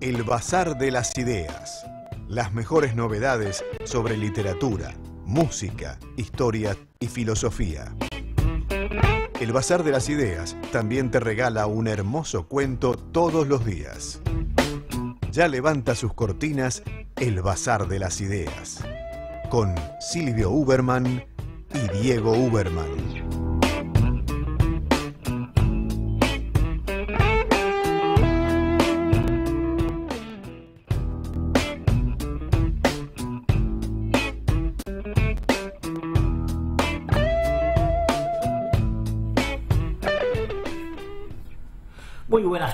El Bazar de las Ideas. Las mejores novedades sobre literatura, música, historia y filosofía. El Bazar de las Ideas también te regala un hermoso cuento todos los días. Ya levanta sus cortinas El Bazar de las Ideas, con Silvio Uberman y Diego Uberman.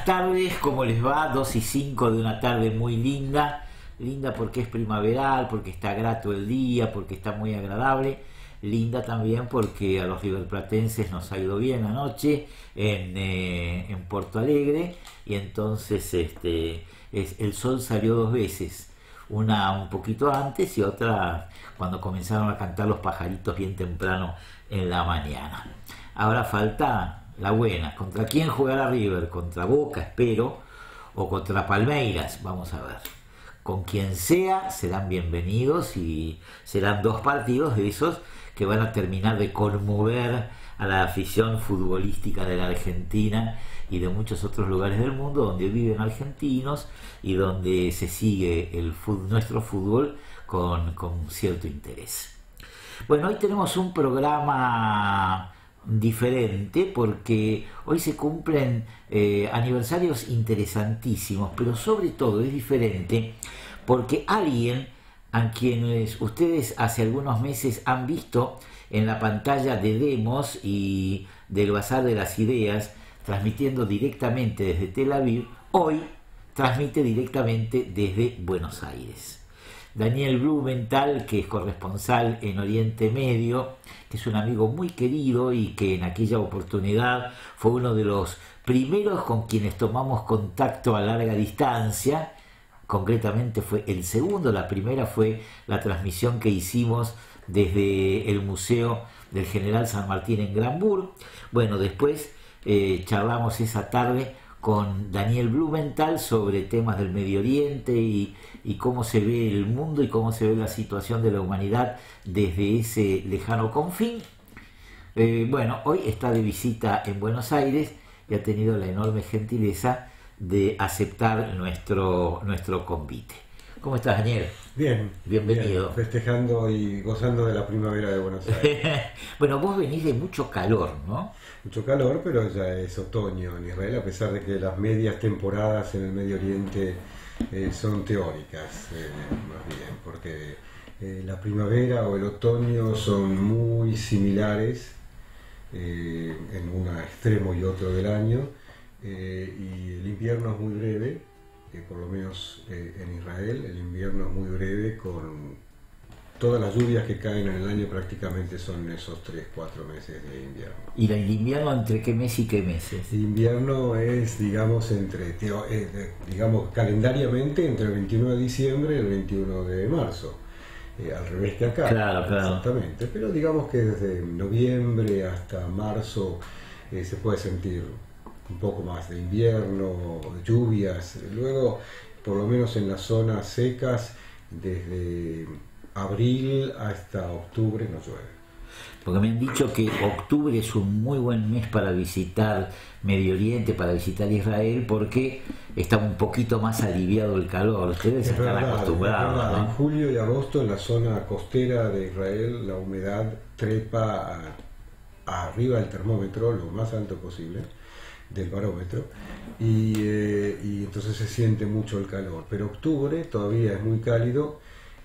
Tardes, ¿cómo les va? 2 y 5 de una tarde muy linda. Linda porque es primaveral, porque está grato el día, porque está muy agradable. Linda también porque a los riverplatenses nos ha ido bien anoche en, eh, en Porto Alegre y entonces este, es, el sol salió dos veces. Una un poquito antes y otra cuando comenzaron a cantar los pajaritos bien temprano en la mañana. Ahora falta la buena. ¿Contra quién jugará River? Contra Boca, espero, o contra Palmeiras, vamos a ver. Con quien sea, serán bienvenidos y serán dos partidos de esos que van a terminar de conmover a la afición futbolística de la Argentina y de muchos otros lugares del mundo donde viven argentinos y donde se sigue el nuestro fútbol con, con cierto interés. Bueno, hoy tenemos un programa diferente porque hoy se cumplen eh, aniversarios interesantísimos, pero sobre todo es diferente porque alguien a quienes ustedes hace algunos meses han visto en la pantalla de Demos y del Bazar de las Ideas, transmitiendo directamente desde Tel Aviv, hoy transmite directamente desde Buenos Aires. Daniel Blumenthal, que es corresponsal en Oriente Medio, que es un amigo muy querido y que en aquella oportunidad fue uno de los primeros con quienes tomamos contacto a larga distancia. Concretamente fue el segundo, la primera fue la transmisión que hicimos desde el Museo del General San Martín en Granburg. Bueno, después eh, charlamos esa tarde con Daniel Blumenthal sobre temas del Medio Oriente y, cómo se ve el mundo y cómo se ve la situación de la humanidad desde ese lejano confín. Eh, bueno, hoy está de visita en Buenos Aires y ha tenido la enorme gentileza de aceptar nuestro, nuestro convite. ¿Cómo estás, Daniel? Bien. Bienvenido. festejando y gozando de la primavera de Buenos Aires. bueno, vos venís de mucho calor, ¿no? Mucho calor, pero ya es otoño en Israel, a pesar de que las medias temporadas en el Medio Oriente eh, son teóricas, eh, más bien, porque eh, la primavera o el otoño son muy similares en un extremo y otro del año, y el invierno es muy breve, por lo menos en Israel, el invierno es muy breve con todas las lluvias que caen en el año prácticamente son esos 3, 4 meses de invierno. ¿Y el invierno entre qué mes y qué meses? El invierno es, digamos, entre, eh, digamos, calendariamente entre el 21 de diciembre y el 21 de marzo. Eh, al revés que acá. Claro, claro. Exactamente. Pero digamos que desde noviembre hasta marzo eh, se puede sentir un poco más de invierno, lluvias. Luego, por lo menos en las zonas secas, desde abril hasta octubre no llueve. Porque me han dicho que octubre es un muy buen mes para visitar Medio Oriente, para visitar Israel, porque está un poquito más aliviado el calor. Ustedes están acostumbrados. En julio y agosto, en la zona costera de Israel, la humedad trepa arriba del termómetro, lo más alto posible, del barómetro, y, eh, y entonces se siente mucho el calor. Pero octubre todavía es muy cálido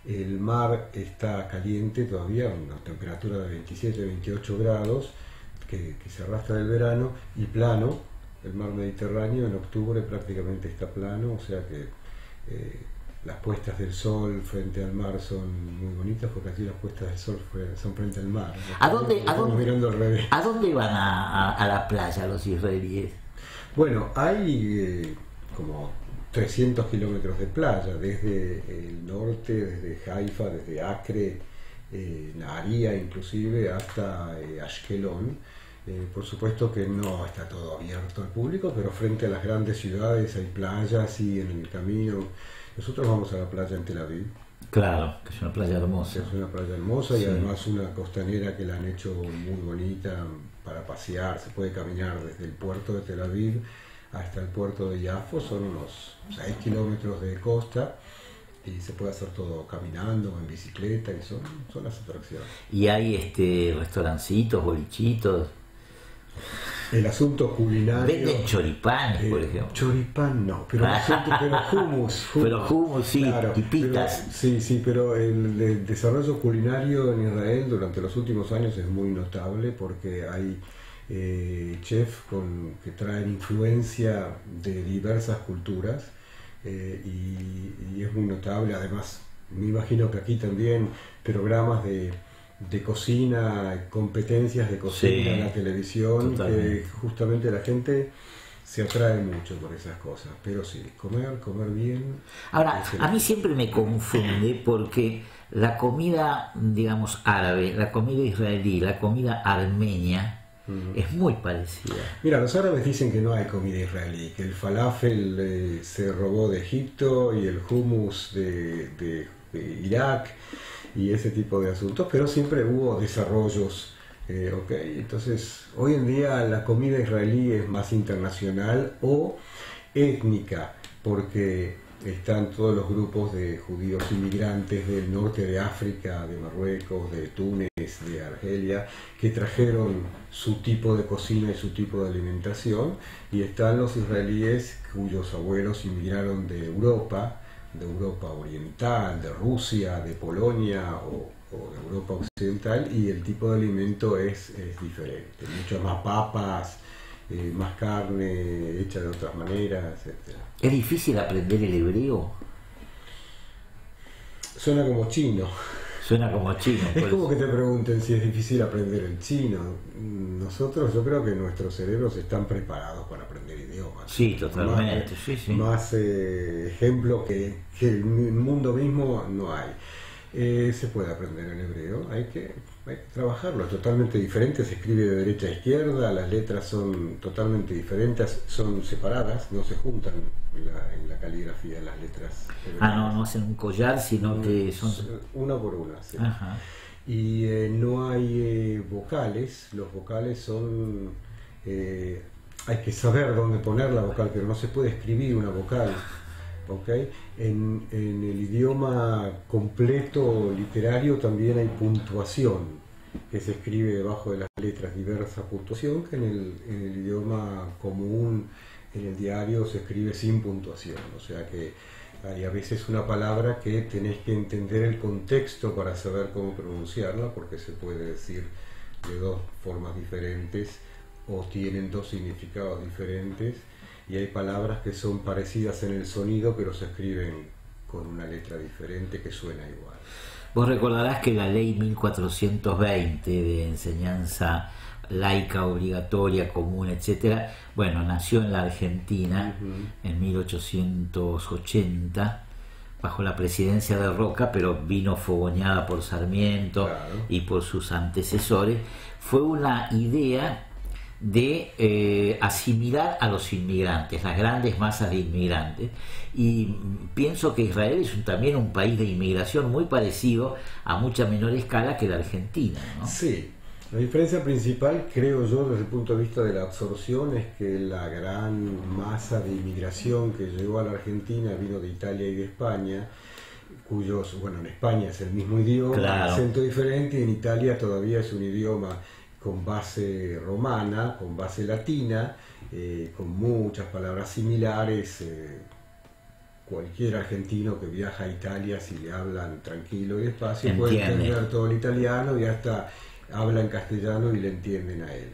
el mar está caliente todavía, una temperatura de 27-28 grados, que, se arrastra del verano, y plano, el mar Mediterráneo en octubre prácticamente está plano, o sea que eh, las puestas del sol frente al mar son muy bonitas, porque así las puestas del sol son frente al mar. ¿A dónde, a dónde, ¿a dónde van a, la playa los israelíes? Bueno, hay eh, como 300 kilómetros de playa, desde el norte, desde Haifa, desde Acre, eh, Naharía inclusive, hasta eh, Ashkelon. Eh, por supuesto que no está todo abierto al público, pero frente a las grandes ciudades hay playas y en el camino. Nosotros vamos a la playa en Tel Aviv. Claro, que es una playa hermosa. Es una playa hermosa y además una costanera que la han hecho muy bonita para pasear. Se puede caminar desde el puerto de Tel Aviv hasta el puerto de Yafo, son unos 6 kilómetros de costa y se puede hacer todo caminando o en bicicleta y son, son las atracciones. Y hay este restaurancitos, bolichitos. El asunto culinario. Venden choripanes, por eh, ejemplo. Choripán no, pero, pero hummus, Pero hummus, sí, claro, y pitas. pero- sí, sí, pero el, el desarrollo culinario en Israel durante los últimos años es muy notable porque hay eh, chefs con, que traen influencia de diversas culturas eh, y, y es muy notable. Además, me imagino que aquí también programas de, de cocina, competencias de cocina Sí, en la televisión, que justamente la gente se atrae mucho por esas cosas. Pero sí, comer, comer bien. Ahora, a mí siempre me confunde porque la comida, digamos, árabe, la comida israelí, la comida armenia, es muy parecida. Mira, los árabes dicen que no hay comida israelí, que el falafel eh, se robó de Egipto y el hummus de, de- de Irak y ese tipo de asuntos, pero siempre hubo desarrollos. eh, entonces hoy en día la comida israelí es más internacional o étnica, porque están todos los grupos de judíos inmigrantes del norte de África, de Marruecos, de Túnez, de Argelia, que trajeron su tipo de cocina y su tipo de alimentación, y están los israelíes cuyos abuelos inmigraron de Europa, de Europa Oriental, de Rusia, de Polonia o, de Europa Occidental, y el tipo de alimento es, es diferente, mucho más papas, eh, más carne hecha de otras maneras, etcétera. ¿Es difícil aprender el hebreo? Suena como chino. Suena como chino. Es pues. como que te pregunten si es difícil aprender el chino. Nosotros, yo creo que nuestros cerebros están preparados para aprender idiomas. Sí, totalmente, Más, sí, sí. más, eh, ejemplo que, que el mundo mismo no hay. Eh, se puede aprender el hebreo, hay que trabajarlo, es totalmente diferente, se escribe de derecha a izquierda, las letras son totalmente diferentes, son separadas, no se juntan en la, en la caligrafía las letras. Ah, no, no hacen un collar, sino que son... Una por una, sí. Ajá. Y eh, no hay eh, vocales, los vocales son... eh, hay que saber dónde poner la vocal, pero no se puede escribir una vocal. ¿Ok? En, en el idioma completo literario también hay puntuación, que se escribe debajo de las letras diversa puntuación, que en el, en el idioma común, en el diario, se escribe sin puntuación. O sea que hay a veces una palabra que tenés que entender el contexto para saber cómo pronunciarla, porque se puede decir de dos formas diferentes o tienen dos significados diferentes y hay palabras que son parecidas en el sonido pero se escriben con una letra diferente que suena igual. Vos recordarás que la ley 1420 de enseñanza laica, obligatoria, común, etcétera, bueno, nació en la Argentina en 1880 bajo la presidencia de Roca, pero vino fogoneada por Sarmiento Claro. y por sus antecesores. Fue una idea de eh, asimilar a los inmigrantes, las grandes masas de inmigrantes. Y pienso que Israel es un- también un país de inmigración muy parecido a mucha menor escala que la Argentina. ¿no? Sí, la diferencia principal, creo yo, desde el punto de vista de la absorción, es que la gran masa de inmigración que llegó a la Argentina vino de Italia y de España, cuyos, bueno, en España es el mismo idioma, Claro. acento diferente, y en Italia todavía es un idioma con base romana, con base latina, eh, con muchas palabras similares. eh, cualquier argentino que viaja a Italia, si le hablan tranquilo y despacio, puede entender todo el italiano y hasta habla en castellano y le entienden a él.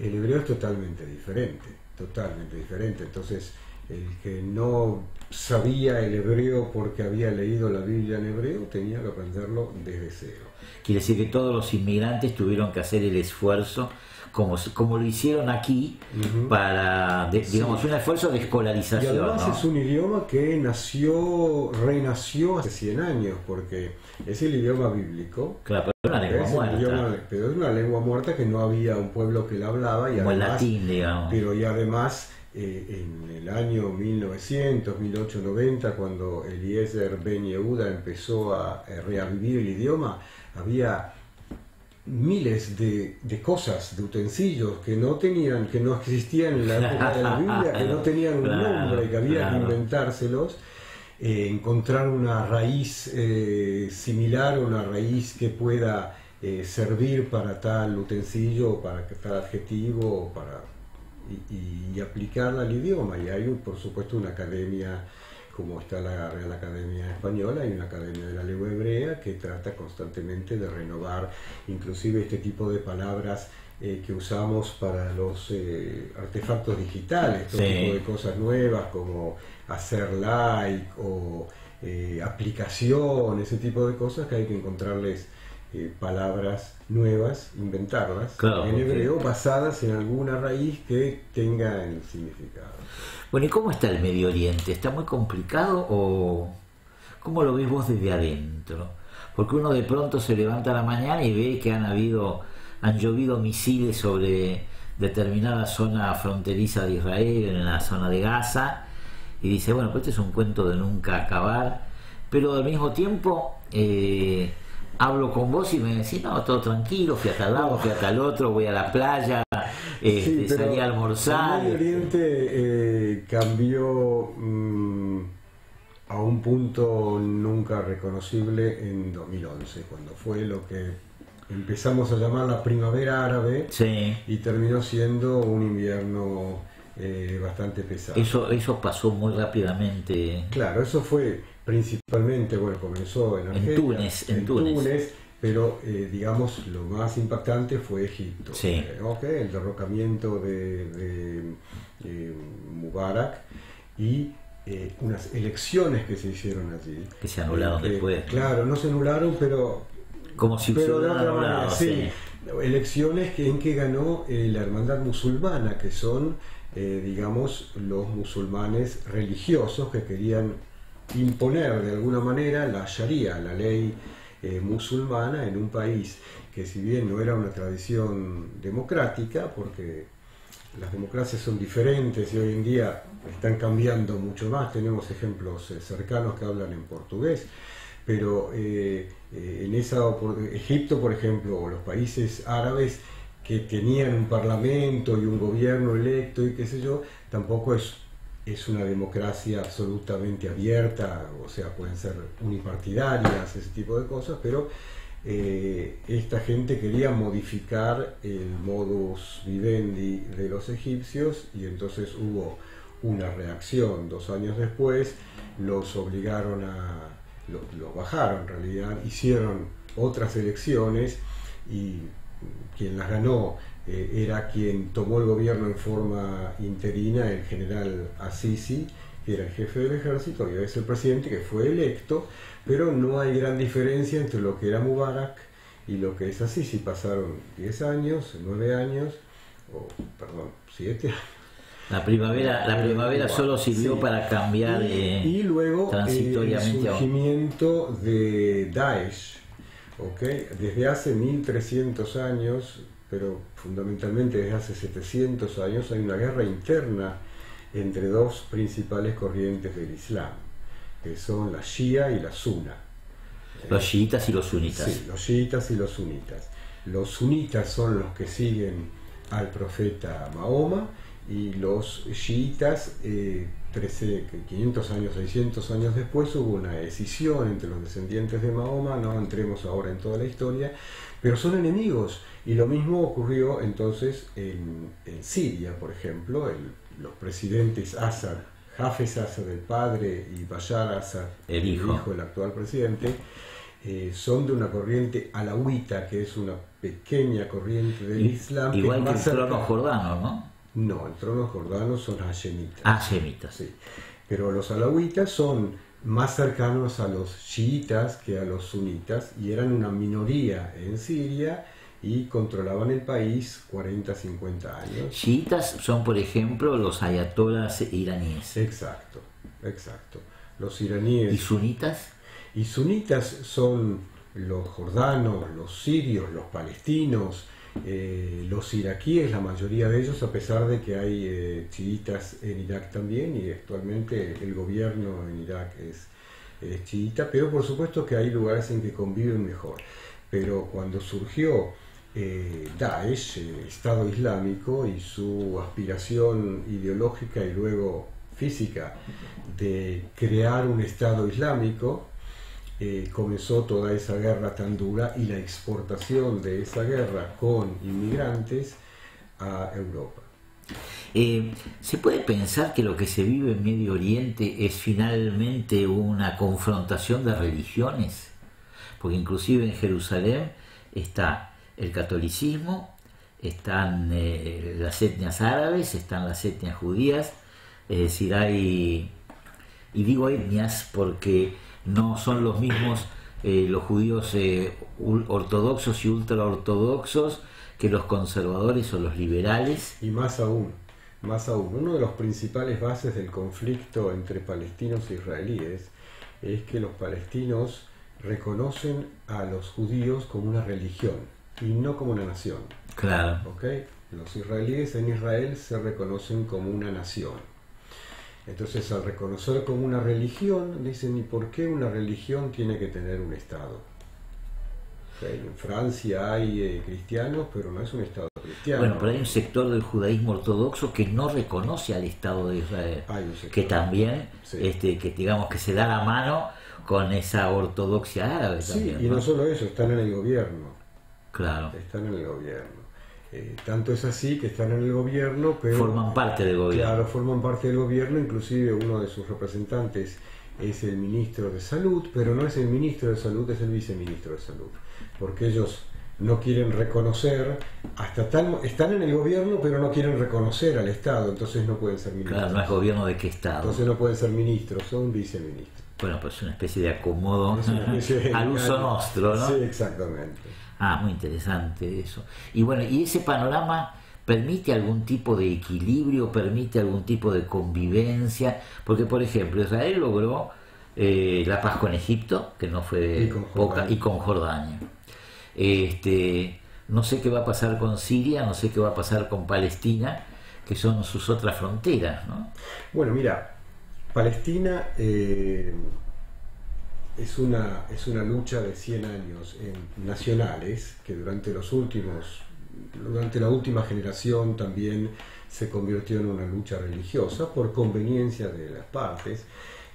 El hebreo es totalmente diferente, totalmente diferente. Entonces, el que no sabía el hebreo porque había leído la Biblia en hebreo, tenía que aprenderlo desde cero. Quiere decir que todos los inmigrantes tuvieron que hacer el esfuerzo como, como lo hicieron aquí, para, digamos, un esfuerzo de escolarización. Y además es un idioma que nació, renació hace 100 años, porque es el idioma bíblico. Claro, pero es una lengua muerta. pero es una lengua muerta que no había un pueblo que la hablaba. Y como el latín, digamos. Pero y además eh, en el año 1900, 1890, cuando Eliezer Ben Yehuda empezó a, reavivir el idioma, había miles de, cosas, de utensilios que no tenían, que no existían en la época de la Biblia, que no tenían un nombre, que había que inventárselos. Eh, encontrar una raíz eh, similar, una raíz que pueda servir para tal utensilio, para tal adjetivo, para y, aplicarla al idioma. Y hay, por supuesto, una academia como está la Real Academia Española y una Academia de la Lengua Hebrea que trata constantemente de renovar inclusive este tipo de palabras eh, que usamos para los eh, artefactos digitales, todo tipo de cosas nuevas como hacer like o eh, aplicación, ese tipo de cosas que hay que encontrarles eh, palabras nuevas, inventarlas en hebreo basadas en alguna raíz que tenga el significado. Bueno, ¿y cómo está el Medio Oriente? ¿Está muy complicado o cómo lo ves vos desde adentro? Porque uno de pronto se levanta a la mañana y ve que han habido, han llovido misiles sobre determinada zona fronteriza de Israel, en la zona de Gaza, y dice, bueno, pues este es un cuento de nunca acabar, pero al mismo tiempo eh, hablo con vos y me decís, no, todo tranquilo, fui a tal lado, fui a tal otro, voy a la playa, este, salí a almorzar. El Oriente eh, cambió mm, a un punto nunca reconocible en 2011, cuando fue lo que empezamos a llamar la primavera árabe y terminó siendo un invierno eh, bastante pesado. Eso, eso pasó muy rápidamente. Claro, eso fue principalmente, bueno, comenzó en Argelia, en Túnez, en, Túnez. pero eh, digamos lo más impactante fue Egipto. Eh, el derrocamiento de, Mubarak y eh, unas elecciones que se hicieron allí. Que se anularon después. Claro, no se anularon, pero... Como si pero de otra manera, sí. Elecciones que, en que ganó la hermandad musulmana, que son, digamos, los musulmanes religiosos que querían imponer de alguna manera la Sharia, la ley eh, musulmana, en un país que si bien no era una tradición democrática, porque las democracias son diferentes y hoy en día están cambiando mucho más, tenemos ejemplos eh, cercanos que hablan en portugués, pero eh, en esa Egipto, por ejemplo, o los países árabes que tenían un parlamento y un gobierno electo y qué sé yo, tampoco es es una democracia absolutamente abierta, o sea, pueden ser unipartidarias, ese tipo de cosas, pero eh, esta gente quería modificar el modus vivendi de los egipcios y entonces hubo una reacción. Dos años después los obligaron a, lo, bajaron en realidad, hicieron otras elecciones y quien las ganó eh, era quien tomó el gobierno en forma interina, el general Assisi, que era el jefe del ejército, y es el presidente que fue electo, pero no hay gran diferencia entre lo que era Mubarak y lo que es Assisi. Pasaron 10 años, 9 años, o perdón, 7 años. La primavera, la primavera solo sirvió para cambiar y, y luego transitoriamente el surgimiento de Daesh, ¿okay? desde hace 1300 años pero fundamentalmente desde hace 700 años hay una guerra interna entre dos principales corrientes del Islam, que son la Shia y la Sunna. Los chiitas y los sunitas. Sí, los chiitas y los sunitas. Los sunitas son los que siguen al profeta Mahoma y los chiitas, eh, 500 años, 600 años después, hubo una decisión entre los descendientes de Mahoma, no entremos ahora en toda la historia, pero son enemigos. Y lo mismo ocurrió entonces en, Siria, por ejemplo, los presidentes Assad, Hafez Assad, el padre, y Bashar Assad, el hijo, el, actual presidente, eh, son de una corriente alawita, que es una pequeña corriente del Islam. Igual que, el trono jordano, ¿no? No, el trono jordano son hashemitas. Hashemitas. Sí. Pero los alawitas son más cercanos a los chiitas que a los sunitas y eran una minoría en Siria y controlaban el país 40, 50 años. Chiitas son, por ejemplo, los ayatolas iraníes. Exacto, exacto. Los iraníes. ¿Y sunitas? Y sunitas son los jordanos, los sirios, los palestinos, eh, los iraquíes, la mayoría de ellos, a pesar de que hay eh, chiitas en Irak también, y actualmente el gobierno en Irak es, chiita, pero por supuesto que hay lugares en que conviven mejor. Pero cuando surgió eh, Daesh, Estado Islámico, y su aspiración ideológica y luego física de crear un Estado Islámico, eh, comenzó toda esa guerra tan dura y la exportación de esa guerra con inmigrantes a Europa. Eh, ¿Se puede pensar que lo que se vive en Medio Oriente es finalmente una confrontación de religiones? Porque inclusive en Jerusalén está el catolicismo, están eh, las etnias árabes, están las etnias judías, es hay, y digo etnias porque no son los mismos eh, los judíos eh, ortodoxos y ultraortodoxos que los conservadores o los liberales. Y más aún, más aún, uno de los principales bases del conflicto entre palestinos e israelíes es que los palestinos reconocen a los judíos como una religión y no como una nación. Claro. ¿Okay? Los israelíes en Israel se reconocen como una nación. Entonces, al reconocer como una religión, dicen, ¿y por qué una religión tiene que tener un Estado? en Francia hay eh, cristianos, pero no es un Estado cristiano. Bueno, pero hay un sector del judaísmo ortodoxo que no reconoce al Estado de Israel, que también, este, que digamos que se da la mano con esa ortodoxia árabe. Sí, y no solo eso, están en el gobierno. Claro. Están en el gobierno. Eh, tanto es así que están en el gobierno, pero... Forman parte del gobierno. Claro, forman parte del gobierno, inclusive uno de sus representantes es el ministro de Salud, pero no es el ministro de Salud, es el viceministro de Salud, porque ellos no quieren reconocer, hasta tan, están en el gobierno, pero no quieren reconocer al Estado, entonces no pueden ser ministros. Claro, no es gobierno de qué Estado. Entonces no pueden ser ministros, son viceministros. Bueno, pues es una especie de acomodo al uso nuestro, ¿no? Sí, exactamente. Ah, muy interesante eso. Y bueno, ¿y ese panorama permite algún tipo de equilibrio, permite algún tipo de convivencia? Porque, por ejemplo, Israel logró eh, la paz con Egipto, que no fue poca, y con Jordania. Este, no sé qué va a pasar con Siria, no sé qué va a pasar con Palestina, que son sus otras fronteras, ¿no? Bueno, mira, Palestina... Eh es una, es una lucha de 100 años en nacionales que durante los últimos, durante la última generación también se convirtió en una lucha religiosa por conveniencia de las partes,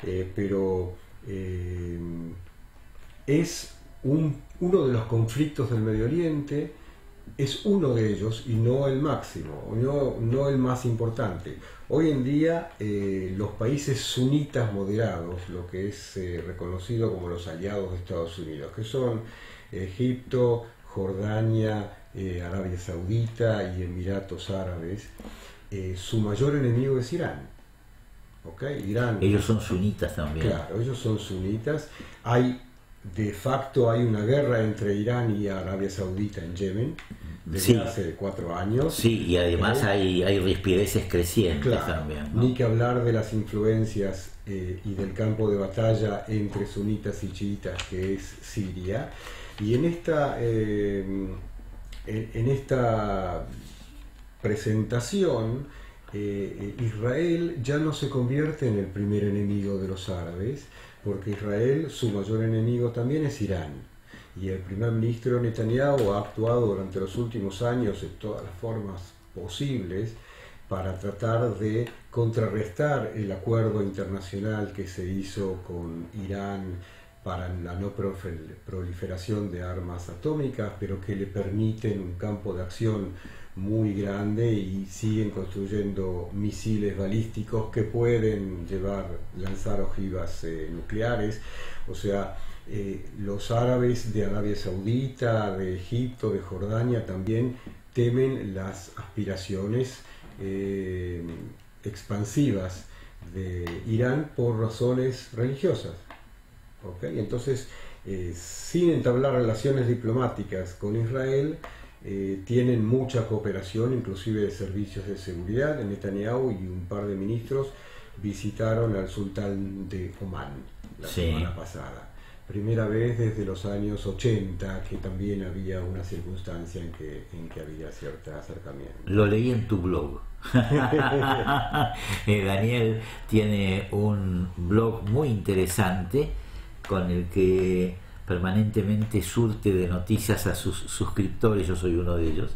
eh, pero eh, es un, uno de los conflictos del Medio Oriente, es uno de ellos y no el máximo, no, no el más importante. Hoy en día eh, los países sunitas moderados, lo que es eh, reconocido como los aliados de Estados Unidos, que son Egipto, Jordania, eh, Arabia Saudita y Emiratos Árabes, su mayor enemigo es Irán. Irán. Ellos son sunitas también. Claro, ellos son sunitas. Hay de facto hay una guerra entre Irán y Arabia Saudita en Yemen desde hace cuatro años. Sí, y además eh, hay, hay rispideces crecientes también. Ni que hablar de las influencias eh, y del campo de batalla entre sunitas y chiitas que es Siria. Y en esta, eh, en esta presentación, Israel ya no se convierte en el primer enemigo de los árabes, porque Israel, su mayor enemigo también es Irán. Y el primer ministro Netanyahu ha actuado durante los últimos años de todas las formas posibles para tratar de contrarrestar el acuerdo internacional que se hizo con Irán para la no proliferación de armas atómicas, pero que le permiten un campo de acción muy grande y siguen construyendo misiles balísticos que pueden llevar, lanzar ojivas eh, nucleares. O sea, eh, los árabes de Arabia Saudita, de Egipto, de Jordania también temen las aspiraciones eh, expansivas de Irán por razones religiosas. ¿okay? Entonces, sin entablar relaciones diplomáticas con Israel, eh, tienen mucha cooperación, inclusive de servicios de seguridad. Netanyahu y un par de ministros visitaron al sultán de Oman la semana pasada. Primera vez desde los años 80 que también había una circunstancia en que, en que había cierto acercamiento. Lo leí en tu blog. Eh, Daniel tiene un blog muy interesante con el que permanentemente surte de noticias a sus suscriptores, yo soy uno de ellos.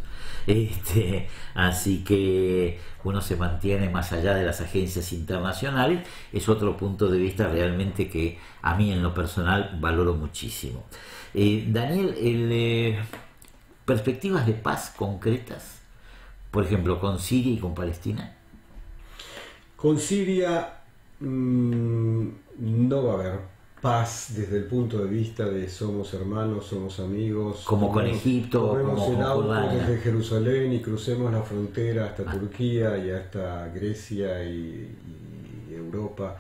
Este, así que uno se mantiene más allá de las agencias internacionales, es otro punto de vista realmente que a mí en lo personal valoro muchísimo. Eh, Daniel, eh, perspectivas de paz concretas, por ejemplo, con Siria y con Palestina. Con Siria mm, no va a haber paz desde el punto de vista de somos hermanos, somos amigos. Como con Egipto, como el auto desde Jerusalén y crucemos la frontera hasta ah. Turquía y hasta Grecia y, Europa.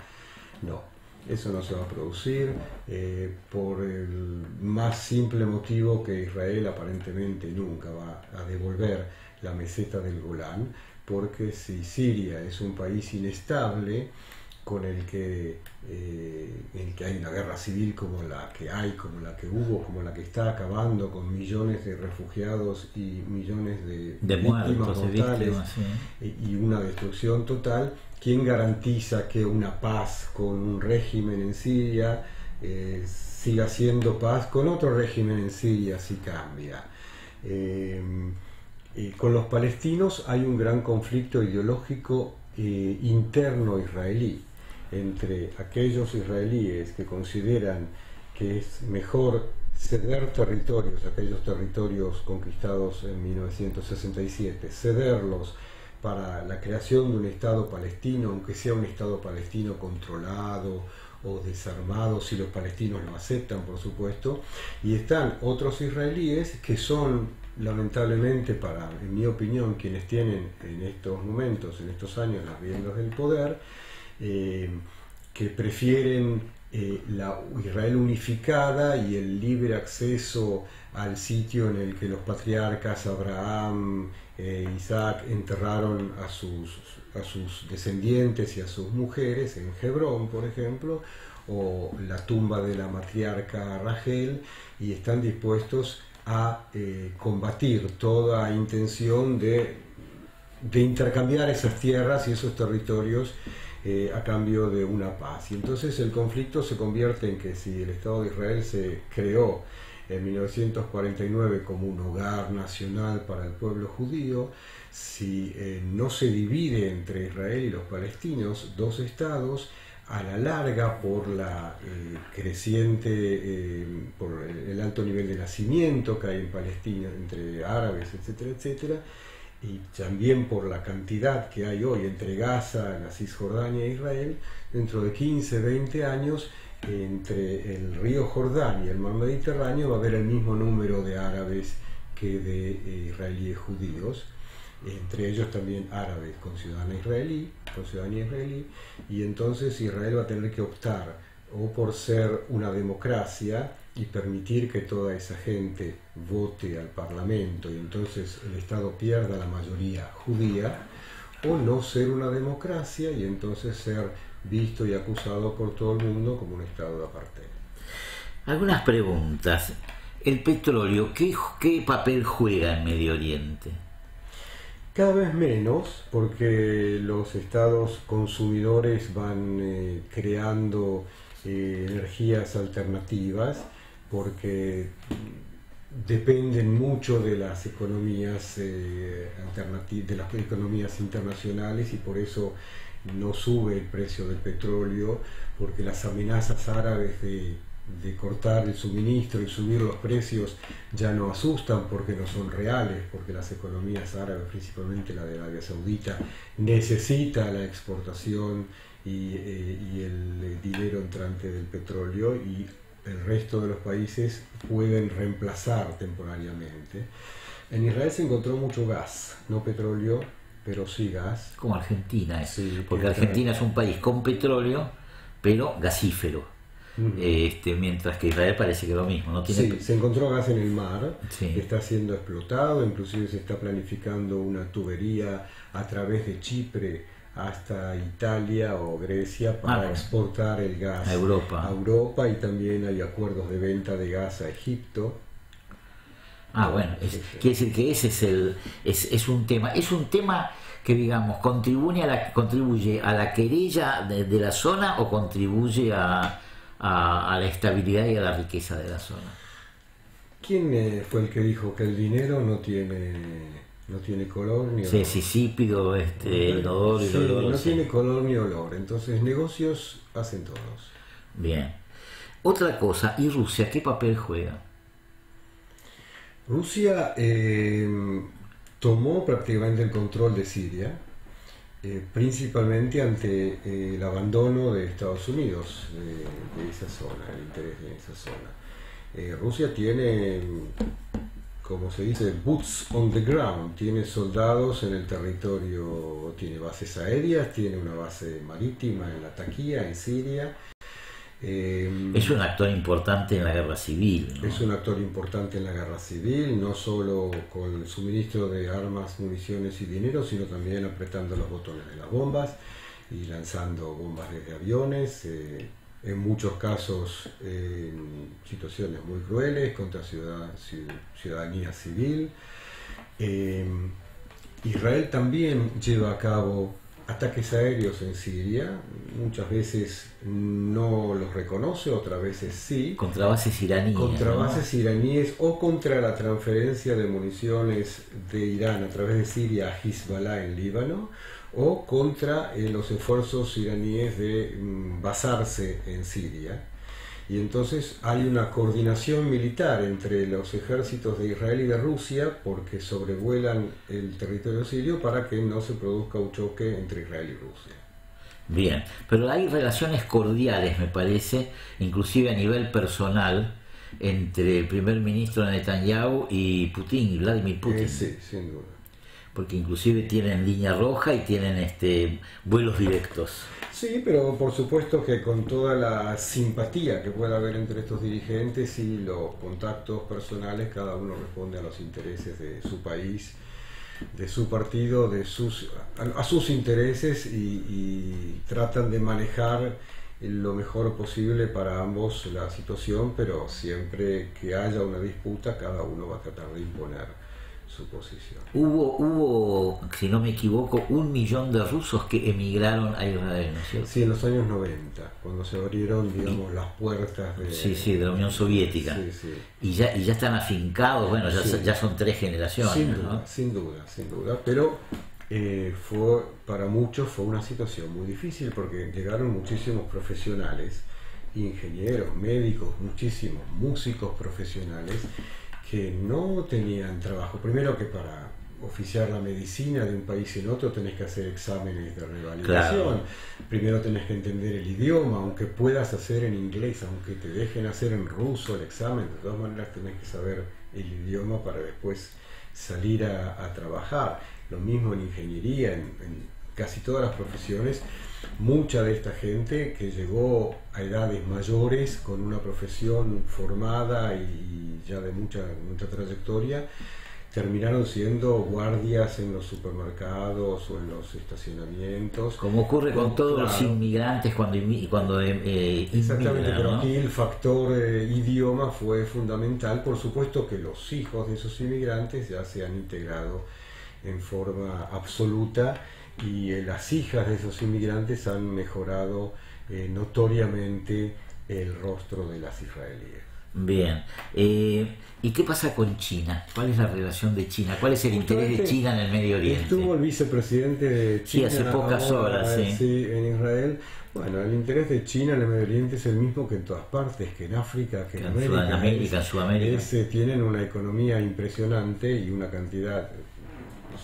No, eso no se va a producir eh, por el más simple motivo que Israel aparentemente nunca va a devolver la meseta del Golán, porque si Siria es un país inestable, con el que, eh, el que hay una guerra civil como la que hay, como la que hubo, como la que está acabando con millones de refugiados y millones de, víctimas mortales y una destrucción total, ¿quién garantiza que una paz con un régimen en Siria eh, siga siendo paz con otro régimen en Siria si cambia? Eh, con los palestinos hay un gran conflicto ideológico interno israelí entre aquellos israelíes que consideran que es mejor ceder territorios, aquellos territorios conquistados en 1967, cederlos para la creación de un Estado palestino, aunque sea un Estado palestino controlado o desarmado, si los palestinos lo aceptan, por supuesto, y están otros israelíes que son, lamentablemente, para, en mi opinión, quienes tienen en estos momentos, en estos años, las riendas del poder, eh, que prefieren eh, la Israel unificada y el libre acceso al sitio en el que los patriarcas Abraham, e Isaac enterraron a sus, descendientes y a sus mujeres en Hebrón, por ejemplo, o la tumba de la matriarca Rachel, y están dispuestos a combatir toda intención de intercambiar esas tierras y esos territorios eh, a cambio de una paz. Y entonces el conflicto se convierte en que si el Estado de Israel se creó en 1949 como un hogar nacional para el pueblo judío, si eh, no se divide entre Israel y los palestinos, dos estados, a la larga por la eh, creciente, por el alto nivel de nacimiento que hay en Palestina entre árabes, etcétera, etcétera, y también por la cantidad que hay hoy entre Gaza, la Cisjordania e Israel, dentro de 15, 20 años, entre el río Jordán y el mar Mediterráneo va a haber el mismo número de árabes que de eh, israelíes judíos, entre ellos también árabes con ciudadanía israelí, con ciudadanía israelí, y entonces Israel va a tener que optar o por ser una democracia, y permitir que toda esa gente vote al Parlamento y entonces el Estado pierda la mayoría judía, o no ser una democracia y entonces ser visto y acusado por todo el mundo como un Estado de apartheid. Algunas preguntas. ¿El petróleo qué, qué papel juega en Medio Oriente? Cada vez menos, porque los estados consumidores van eh, creando eh, energías alternativas porque dependen mucho de las economías eh, de las economías internacionales y por eso no sube el precio del petróleo porque las amenazas árabes de, cortar el suministro y subir los precios ya no asustan porque no son reales, porque las economías árabes, principalmente la de Arabia Saudita, necesita la exportación y, eh, y el dinero entrante del petróleo y el resto de los países pueden reemplazar temporariamente. En Israel se encontró mucho gas, no petróleo, pero sí gas. Como Argentina, porque Argentina es un país con petróleo, pero gasífero. este, mientras que Israel parece que lo mismo. No tiene... Sí, se encontró gas en el mar, Sí. está siendo explotado, inclusive se está planificando una tubería a través de Chipre hasta Italia o Grecia para Ah, bueno. exportar el gas A Europa. a Europa y también hay acuerdos de venta de gas a Egipto. Ah, bueno, es- Sí, sí. quiere decir que ese es el es, es un tema, es un tema que digamos contribuye a la contribuye a la querella de, de la zona o contribuye a, a, a la estabilidad y a la riqueza de la zona. ¿Quién eh, fue el que dijo que el dinero no tiene no tiene color ni Sí, olor? Sisípido, este, el odor y Sí, el olor. no sí. tiene color ni olor, entonces negocios hacen todos. Bien. Otra cosa, ¿y Rusia qué papel juega? Rusia eh, tomó prácticamente el control de Siria, eh, principalmente ante eh, el abandono de Estados Unidos de, de esa zona, el interés en esa zona. Eh, Rusia tiene, como se dice, boots on the ground, tiene soldados en el territorio, tiene bases aéreas, tiene una base marítima en la Taquía, en Siria. Eh, Es un actor importante en la guerra civil. ¿no? es un actor importante en la guerra civil, no solo con el suministro de armas, municiones y dinero, sino también apretando los botones de las bombas y lanzando bombas desde aviones, eh, en muchos casos en situaciones muy crueles contra ciudad- ciu- ciudadanía civil. Eh, Israel también lleva a cabo ataques aéreos en Siria, muchas veces no los reconoce, otras veces sí Contra bases iraníes. contra ¿no? bases iraníes o contra la transferencia de municiones de Irán a través de Siria a Hezbollah en Líbano o contra eh, los esfuerzos iraníes de mm, basarse en Siria. Y entonces hay una coordinación militar entre los ejércitos de Israel y de Rusia porque sobrevuelan el territorio sirio para que no se produzca un choque entre Israel y Rusia. Bien, pero hay relaciones cordiales, me parece, inclusive a nivel personal, entre el primer ministro Netanyahu y Putin, Vladimir Putin, Eh, sí, sin duda. Porque inclusive tienen línea roja y tienen este vuelos directos. Sí, pero por supuesto que con toda la simpatía que pueda haber entre estos dirigentes y los contactos personales, cada uno responde a los intereses de su país, de su partido, de sus, a, sus intereses y tratan de manejar lo mejor posible para ambos la situación, pero siempre que haya una disputa, cada uno va a tratar de imponer su posición. Hubo, hubo, si no me equivoco, un millón de rusos que emigraron a Israel, ¿no es cierto? Sí, en los años 90, cuando se abrieron, digamos, las puertas de, Sí, sí, de la Unión Soviética. Sí, sí. Y ya, y ya están afincados, bueno, ya, Sí. ya son tres generaciones, Sin ¿no? duda, sin duda, sin duda. Pero eh, fue para muchos fue una situación muy difícil porque llegaron muchísimos profesionales, ingenieros, médicos, muchísimos músicos profesionales que no tenían trabajo. Primero que para oficiar la medicina de un país en otro tenés que hacer exámenes de revalidación. Claro. Primero tenés que entender el idioma, aunque puedas hacer en inglés, aunque te dejen hacer en ruso el examen, de todas maneras tenés que saber el idioma para después salir a, a trabajar. Lo mismo en ingeniería, en, en casi todas las profesiones. Mucha de esta gente que llegó a edades mayores con una profesión formada y ya de mucha, mucha trayectoria, terminaron siendo guardias en los supermercados o en los estacionamientos. Como ocurre con todos los inmigrantes cuando, cuando eh, eh, Exactamente, inmigran, pero ¿no? aquí el factor eh, idioma fue fundamental. Por supuesto que los hijos de esos inmigrantes ya se han integrado en forma absoluta y eh, las hijas de esos inmigrantes han mejorado eh, notoriamente el rostro de las israelíes. Bien. Eh, ¿Y qué pasa con China? ¿Cuál es la relación de China? ¿Cuál es el interés de China en el Medio Oriente? Estuvo el vicepresidente de Sí, China hace pocas ahora, horas, eh, sí. en Israel. Bueno, el interés de China en el Medio Oriente es el mismo que en todas partes, que en África, que en Que en América. Sudamérica, Es- Sudamérica. es, tienen una economía impresionante y una cantidad,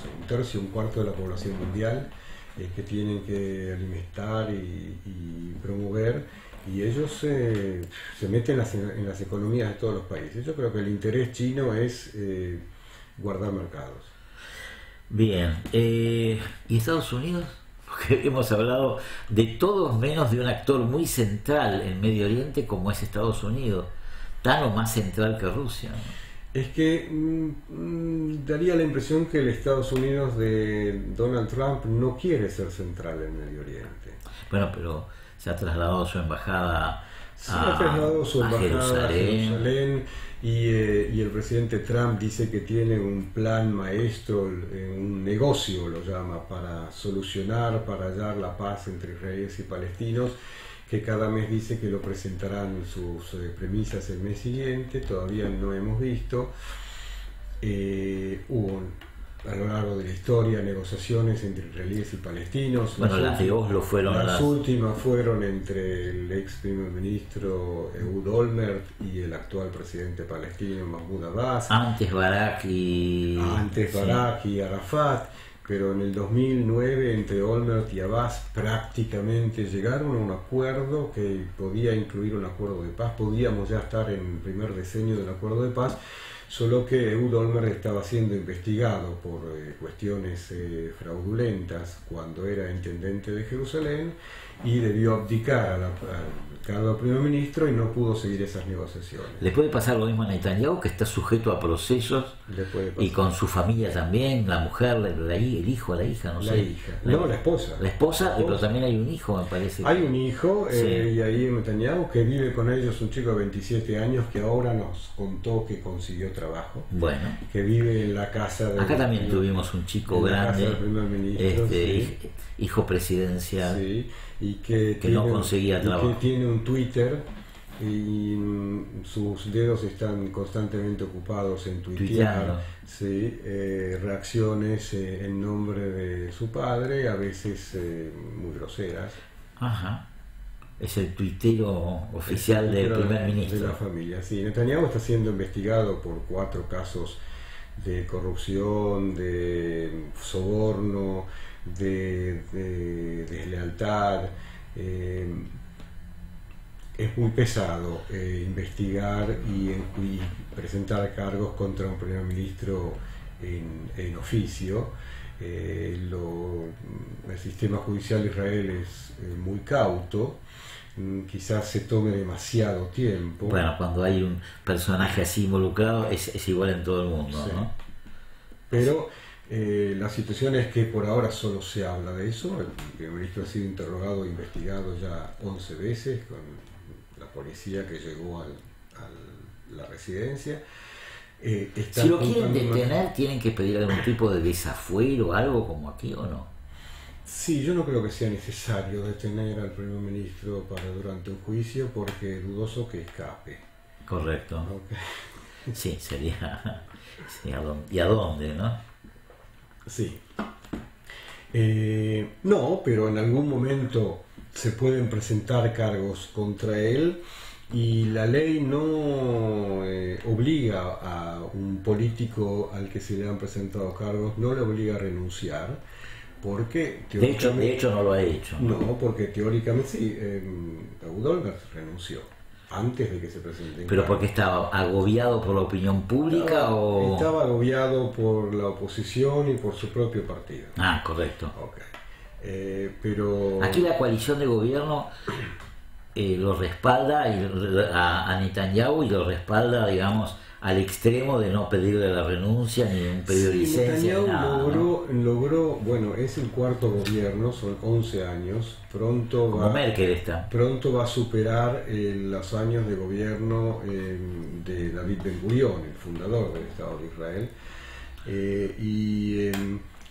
un tercio, un cuarto de la población mundial eh, que tienen que alimentar y, promover. Y ellos eh, se meten en las, en las economías de todos los países. Yo creo que el interés chino es eh, guardar mercados. Bien. Eh, ¿Y Estados Unidos? porque hemos hablado de todos menos de un actor muy central en Medio Oriente como es Estados Unidos, tan o más central que Rusia. Es que mm, mm, daría la impresión que el Estados Unidos de Donald Trump no quiere ser central en Medio Oriente. Bueno, pero se ha trasladado su embajada se ha trasladado su embajada a Jerusalén, y, eh, y, el presidente Trump dice que tiene un plan maestro, un negocio lo llama, para solucionar, para hallar la paz entre israelíes y palestinos, que cada mes dice que lo presentarán sus eh, premisas el mes siguiente, todavía no hemos visto. Eh, hubo a lo largo de la historia negociaciones entre israelíes y palestinos. Bueno, las, de Oslo fueron las, últimas fueron entre el ex primer ministro Ehud Olmert y el actual presidente palestino Mahmoud Abbas. Antes Barak y antes Barak y Arafat. Pero en el 2009 entre Olmert y Abbas prácticamente llegaron a un acuerdo que podía incluir un acuerdo de paz. Podíamos ya estar en el primer diseño del acuerdo de paz solo que Eud Olmer estaba siendo investigado por eh, cuestiones eh, fraudulentas cuando era intendente de Jerusalén y debió abdicar al cargo primer ministro y no pudo seguir esas negociaciones. Le puede pasar lo mismo a Netanyahu, que está sujeto a procesos y con su familia también, la mujer, el hijo, la hija, no la sé. Hija. no, la esposa. La esposa, pero también hay un hijo, me parece. Hay un hijo, eh, y ahí Netanyahu, que vive con ellos, un chico de 27 años, que ahora nos contó que consiguió trabajo. Bueno. Que vive en la casa de... Acá también tuvimos un chico grande, este, hijo presidencial. Sí y que, tiene, no conseguía que tiene un Twitter y mm, sus dedos están constantemente ocupados en tuitear sí, eh, reacciones eh, en nombre de su padre, a veces eh, muy groseras. Ajá. Es el tuitero oficial del primer ministro. De la familia, sí. Netanyahu está siendo investigado por cuatro casos de corrupción, de soborno, de, deslealtad. Eh, es muy pesado eh, investigar y, presentar cargos contra un primer ministro en, oficio. Eh, el sistema judicial de Israel es muy cauto, mm, quizás se tome demasiado tiempo. Bueno, cuando hay un personaje así involucrado es, igual en todo el mundo, ¿no? Pero eh, la situación es que por ahora solo se habla de eso. El primer ministro ha sido interrogado e investigado ya 11 veces con la policía que llegó a la residencia. Eh, si lo quieren detener, ¿tienen que pedir algún tipo de desafuero, algo como aquí o no? Sí, yo no creo que sea necesario detener al primer ministro para durante un juicio porque dudoso que escape. Correcto. Sí, sería... ¿Y a dónde, no? Sí. Eh, no, pero en algún momento se pueden presentar cargos contra él y la ley no eh, obliga a un político al que se le han presentado cargos, no le obliga a renunciar, porque de hecho, de hecho no lo ha hecho. No, porque teóricamente sí, eh, renunció antes de que se presente. ¿Pero porque estaba agobiado por la opinión pública o...? Estaba agobiado por la oposición y por su propio partido. Ah, correcto. Eh, pero... Aquí la coalición de gobierno eh, lo respalda a, a Netanyahu y lo respalda, digamos, al extremo de no pedirle la renuncia ni un pedido de licencia. logró, logró, bueno, es el cuarto gobierno, son 11 años, pronto va, está. Pronto va a superar eh, los años de gobierno eh, de David Ben Gurion, el fundador del Estado de Israel, eh, y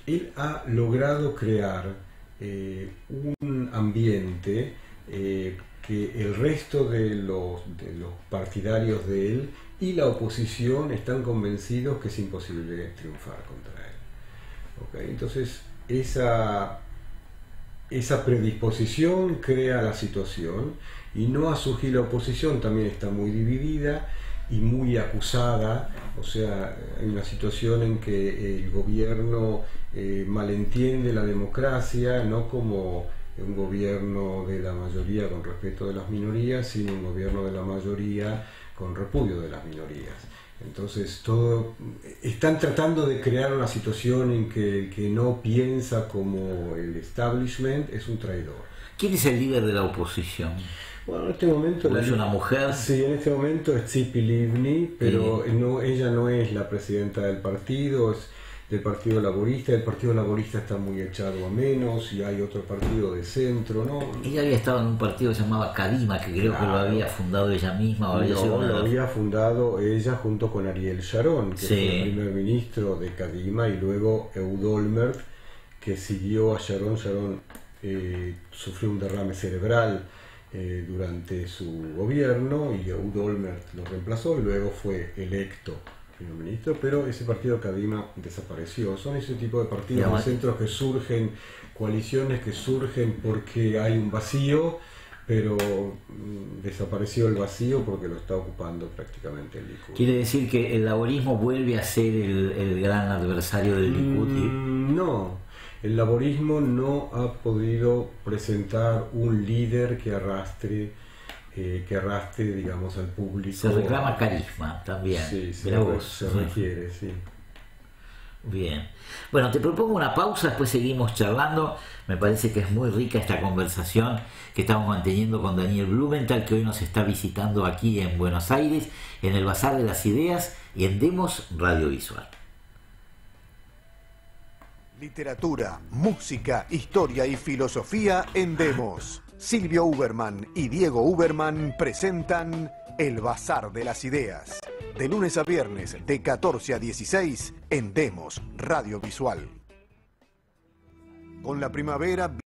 él ha logrado crear un ambiente que el resto de los, de los partidarios de él y la oposición están convencidos que es imposible triunfar contra él. Entonces, esa, esa predisposición crea la situación y no a surgir la oposición también está muy dividida y muy acusada, o sea, hay una situación en que el gobierno eh, malentiende la democracia, no como un gobierno de la mayoría con respeto de las minorías, sino un gobierno de la mayoría con repudio de las minorías. Entonces, todo están tratando de crear una situación en que el que no piensa como el establishment es un traidor. ¿Quién es el líder de la oposición? Bueno, en este momento... ¿Es una mujer? Sí, en este momento es Tzipi Livni, pero no, ella no es la presidenta del partido, es del Partido Laborista. El Partido Laborista está muy echado a menos y hay otro partido de centro, ¿no? Ella había estado en un partido que se llamaba Kadima, que creo que lo había fundado ella misma. O había no, lo había fundado ella junto con Ariel Sharon, que fue el primer ministro de Kadima, y luego Eud Olmert, que siguió a Sharon. Sharon eh, sufrió un derrame cerebral eh, durante su gobierno y Eud Olmert lo reemplazó y luego fue electo primer ministro, pero ese partido Kadima desapareció. Son ese tipo de partidos de centros que surgen, coaliciones que surgen porque hay un vacío, pero mm, desapareció el vacío porque lo está ocupando prácticamente el Likud. ¿Quiere decir que el laborismo vuelve a ser el, gran adversario del Likud? Mm, no, el laborismo no ha podido presentar un líder que arrastre eh, que arrastre, digamos, al público. Se reclama carisma también. Sí, se, requiere, sí. Bien. Bueno, te propongo una pausa, después seguimos charlando. Me parece que es muy rica esta conversación que estamos manteniendo con Daniel Blumenthal, que hoy nos está visitando aquí en Buenos Aires, en el Bazar de las Ideas y en Demos Radiovisual. Literatura, música, historia y filosofía en Demos. Silvio Uberman y Diego Uberman presentan El Bazar de las Ideas. De lunes a viernes, de 14 a 16, en Demos Radio Visual. Con la primavera